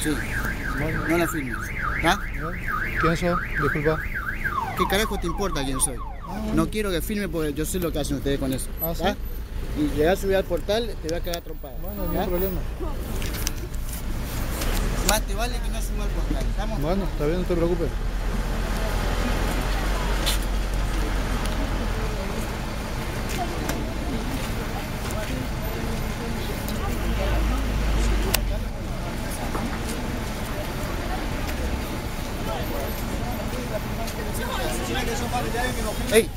Sí, no la filmes. ¿Ah? ¿Quién sos? Disculpa. ¿Qué carajo te importa quién soy? No quiero que filme porque yo sé lo que hacen ustedes con eso. Ah, ¿sí? ¿ah? Y llegas a subir al portal, te voy a quedar trompada. Bueno, no ¿ah? hay problema. Más te vale que no suba al portal. ¿Estamos? Bueno, está bien, no te preocupes. はい。